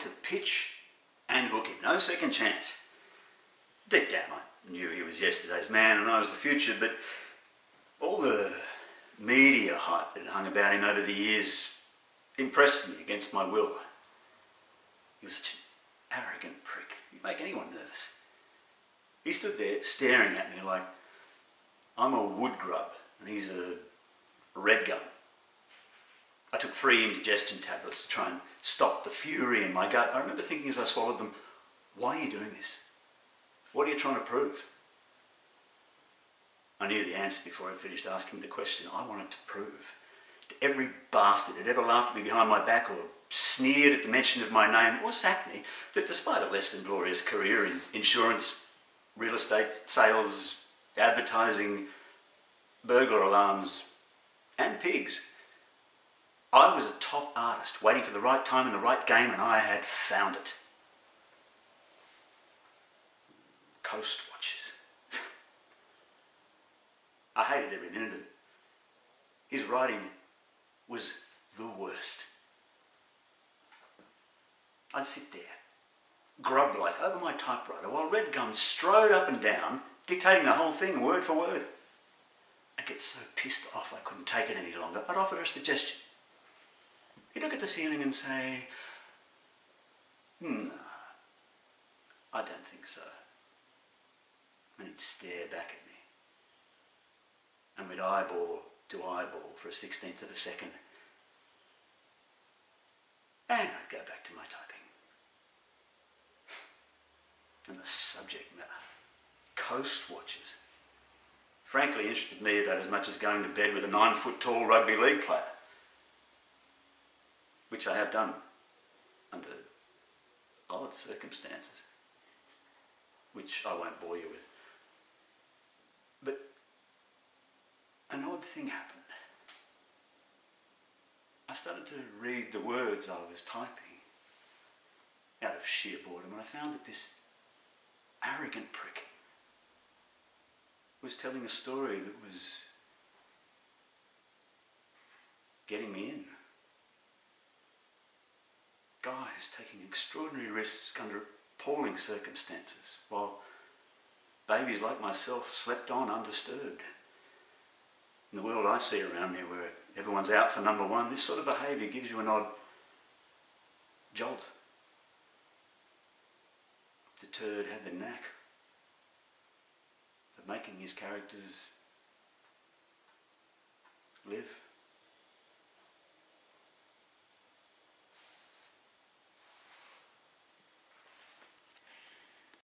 to pitch and hook him. No second chance. Deep down, I knew he was yesterday's man and I was the future, but all the media hype that hung about him over the years impressed me against my will. He was such an arrogant prick. He'd make anyone nervous. He stood there staring at me like I'm a wood grub and he's a red gum. I took three indigestion tablets to try and stop the fury in my gut. I remember thinking as I swallowed them, why are you doing this? What are you trying to prove? I knew the answer before I finished asking the question. I wanted to prove to every bastard that ever laughed at me behind my back or sneered at the mention of my name or sacked me that despite a less than glorious career in insurance, real estate, sales, advertising, burglar alarms, and pigs, I was a top artist waiting for the right time and the right game, and I had found it. Coast watchers. I hated every minute of it. His writing was the worst. I'd sit there, grub like, over my typewriter while Red Gum strode up and down, dictating the whole thing word for word. I'd get so pissed off I couldn't take it any longer. I'd offer a suggestion. He'd look at the ceiling and say, hmm, I don't think so. And he'd stare back at me. And we'd eyeball to eyeball for a sixteenth of a second. And I'd go back to my typing. And the subject matter, coast watchers, frankly interested me about as much as going to bed with a nine foot tall rugby league player which I have done under odd circumstances, which I won't bore you with. But an odd thing happened. I started to read the words I was typing out of sheer boredom, and I found that this arrogant prick was telling a story that was getting me in guys taking extraordinary risks under appalling circumstances, while babies like myself slept on undisturbed. In the world I see around me where everyone's out for number one, this sort of behaviour gives you an odd jolt. The turd had the knack of making his characters live.